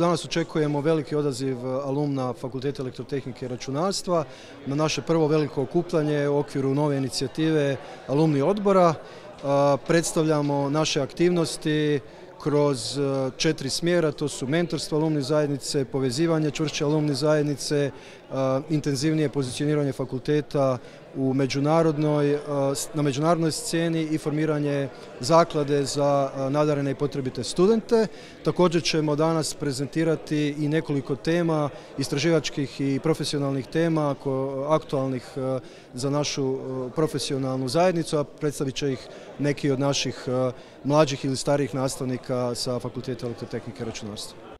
Danas očekujemo veliki odaziv alumna Fakulteta elektrotehnike i računarstva na naše prvo veliko okupljanje u okviru nove inicijative alumni odbora. Predstavljamo naše aktivnosti kroz četiri smjera, to su mentorstvo alumni zajednice, povezivanje čvršće alumni zajednice, intenzivnije pozicioniranje fakulteta u međunarodnoj, na međunarodnoj sceni i formiranje zaklade za nadarene i potrebite studente. Također ćemo danas prezentirati i nekoliko tema, istraživačkih i profesionalnih tema aktualnih za našu profesionalnu zajednicu, a predstavit će ih neki od naših mlađih ili starijih nastavnika sa Fakulteta elektrotehnike i računarstva.